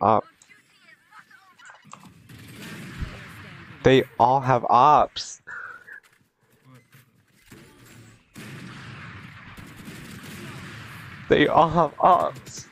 Up. They all have ops. They all have ops.